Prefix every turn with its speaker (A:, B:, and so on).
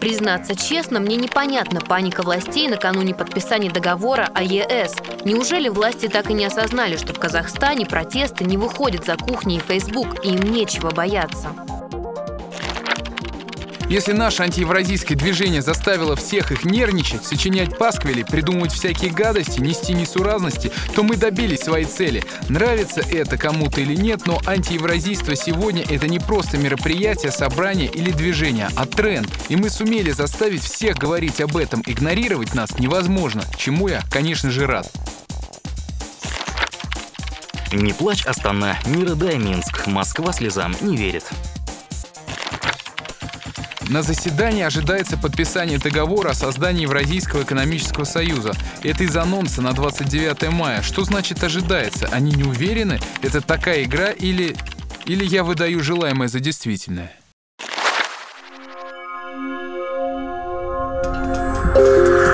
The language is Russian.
A: Признаться честно, мне непонятна паника властей накануне подписания договора о ЕС. Неужели власти так и не осознали, что в Казахстане протесты не выходят за кухни и Facebook, и им нечего бояться?
B: Если наше антиевразийское движение заставило всех их нервничать, сочинять пасквили, придумывать всякие гадости, нести несуразности, то мы добились своей цели. Нравится это кому-то или нет, но антиевразийство сегодня это не просто мероприятие, собрание или движение, а тренд. И мы сумели заставить всех говорить об этом. Игнорировать нас невозможно, чему я, конечно же, рад.
C: Не плачь, Астана, не рыдай, Минск. Москва слезам не верит.
B: На заседании ожидается подписание договора о создании Евразийского экономического союза. Это из анонса на 29 мая. Что значит ожидается? Они не уверены? Это такая игра или... Или я выдаю желаемое за действительное? thank you